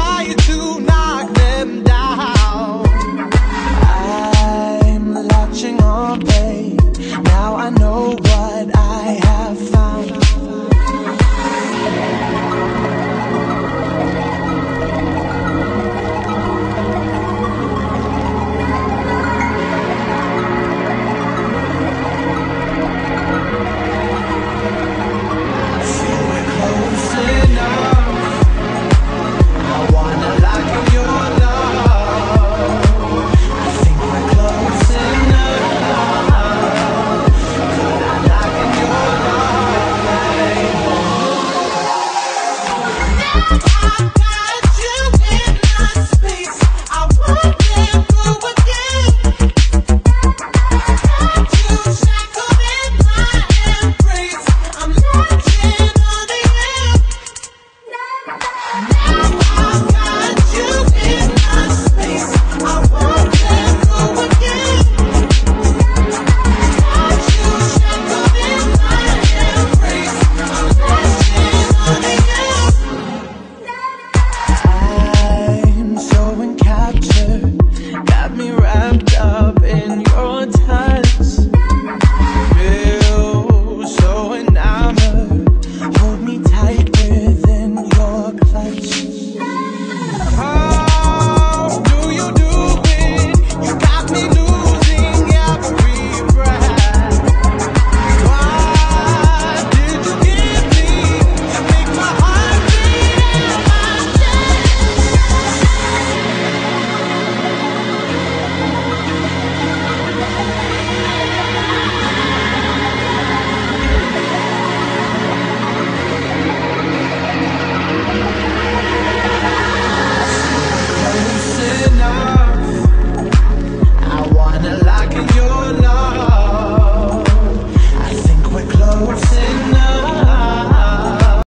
Try to now. Oh, oh, oh, oh,